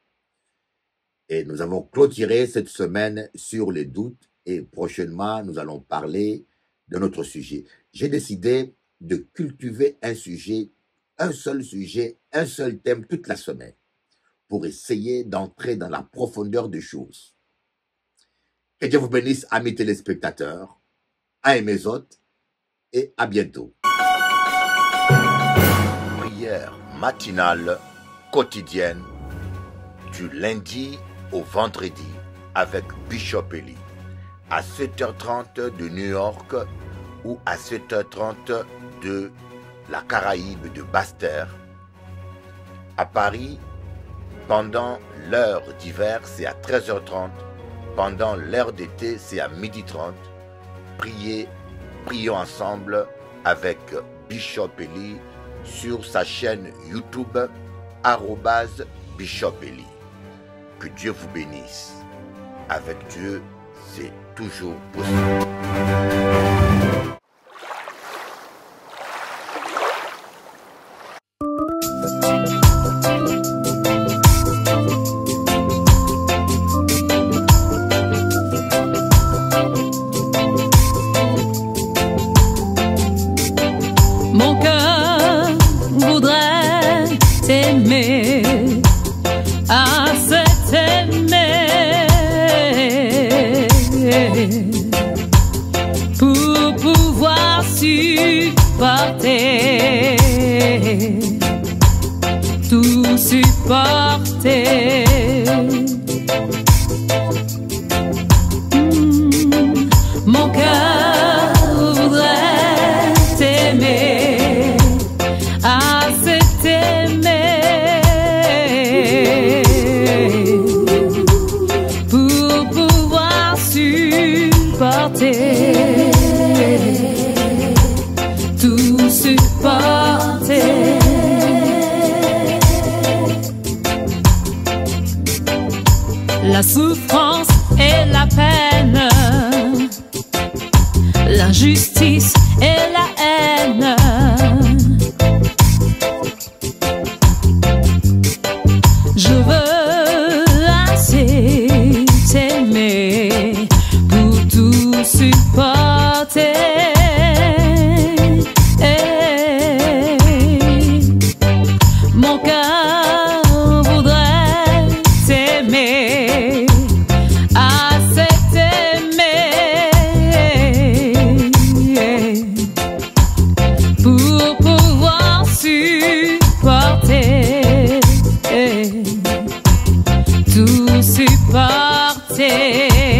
Et nous avons clôturé cette semaine sur les doutes et prochainement nous allons parler de notre sujet. J'ai décidé de cultiver un sujet, un seul sujet, un seul thème toute la semaine pour essayer d'entrer dans la profondeur des choses. Que Dieu vous bénisse, amis téléspectateurs, à mes hôtes, et à bientôt. Prière matinale quotidienne du lundi au vendredi avec Bishop Eli à 7h30 de New York ou à 7h30 de la Caraïbe de Basse-Terre. À Paris, pendant l'heure d'hiver, c'est à 13h30. Pendant l'heure d'été, c'est à 12h30. Priez, prions ensemble avec Bishop Eli sur sa chaîne YouTube Bishop Eli. Que Dieu vous bénisse. Avec Dieu, c'est toujours possible. যে